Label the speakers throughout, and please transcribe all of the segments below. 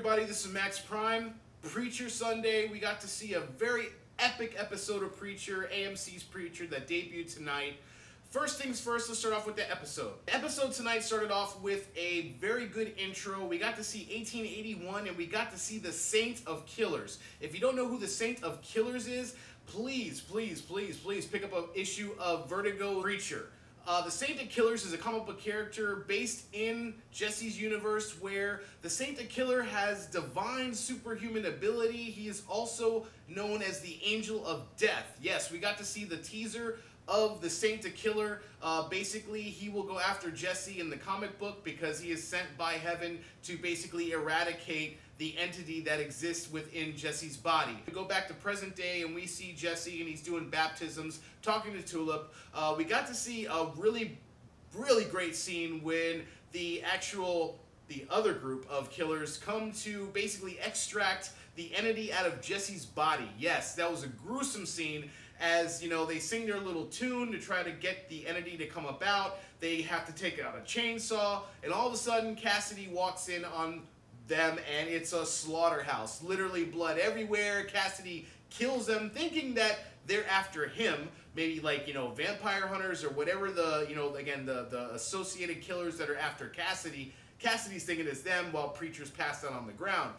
Speaker 1: everybody, this is Max Prime. Preacher Sunday, we got to see a very epic episode of Preacher, AMC's Preacher, that debuted tonight. First things first, let's start off with the episode. The episode tonight started off with a very good intro. We got to see 1881 and we got to see the Saint of Killers. If you don't know who the Saint of Killers is, please, please, please, please pick up an issue of Vertigo Preacher. Uh, the Saint of Killers is a comic book character based in Jesse's universe where the Saint of Killer has divine superhuman ability. He is also known as the Angel of Death. Yes, we got to see the teaser of the Saint of Killer. Uh, basically, he will go after Jesse in the comic book because he is sent by heaven to basically eradicate the entity that exists within Jesse's body. We go back to present day and we see Jesse and he's doing baptisms, talking to Tulip. Uh, we got to see a really, really great scene when the actual the other group of killers come to basically extract the entity out of Jesse's body. Yes, that was a gruesome scene as, you know, they sing their little tune to try to get the entity to come about. They have to take out a chainsaw, and all of a sudden Cassidy walks in on them and it's a slaughterhouse. Literally blood everywhere. Cassidy kills them thinking that they're after him. Maybe like, you know, vampire hunters or whatever the, you know, again, the, the associated killers that are after Cassidy. Cassidy's thinking it's them while Preacher's passed out on the ground.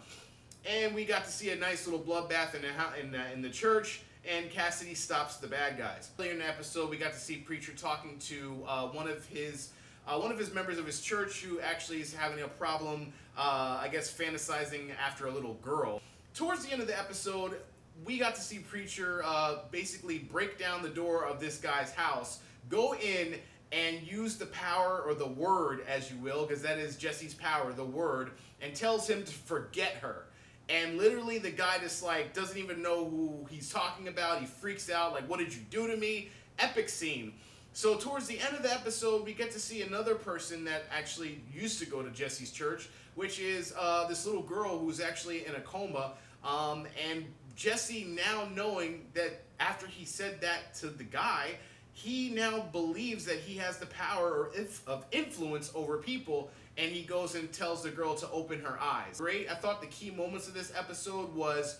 Speaker 1: And we got to see a nice little bloodbath in the, in, the, in the church and Cassidy stops the bad guys. Later in the episode, we got to see Preacher talking to uh, one of his uh, one of his members of his church who actually is having a problem, uh, I guess, fantasizing after a little girl. Towards the end of the episode, we got to see Preacher uh, basically break down the door of this guy's house, go in and use the power or the word, as you will, because that is Jesse's power, the word, and tells him to forget her. And literally, the guy just like doesn't even know who he's talking about. He freaks out, like, "What did you do to me?" Epic scene. So towards the end of the episode, we get to see another person that actually used to go to Jesse's church, which is uh, this little girl who's actually in a coma. Um, and Jesse now knowing that after he said that to the guy, he now believes that he has the power of influence over people and he goes and tells the girl to open her eyes. Great. I thought the key moments of this episode was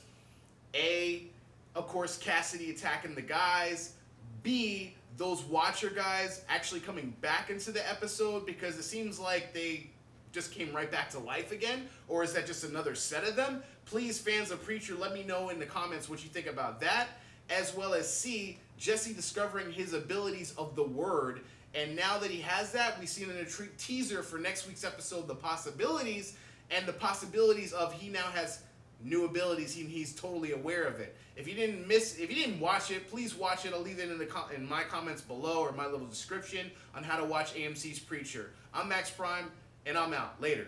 Speaker 1: A, of course, Cassidy attacking the guys, B, those Watcher guys actually coming back into the episode because it seems like they just came right back to life again? Or is that just another set of them? Please, fans of Preacher, let me know in the comments what you think about that. As well as C, Jesse discovering his abilities of the Word. And now that he has that, we've seen in a teaser for next week's episode the possibilities and the possibilities of he now has new abilities and he's totally aware of it. If you didn't miss, if you didn't watch it, please watch it. I'll leave it in the in my comments below or my little description on how to watch AMC's Preacher. I'm Max Prime, and I'm out. Later.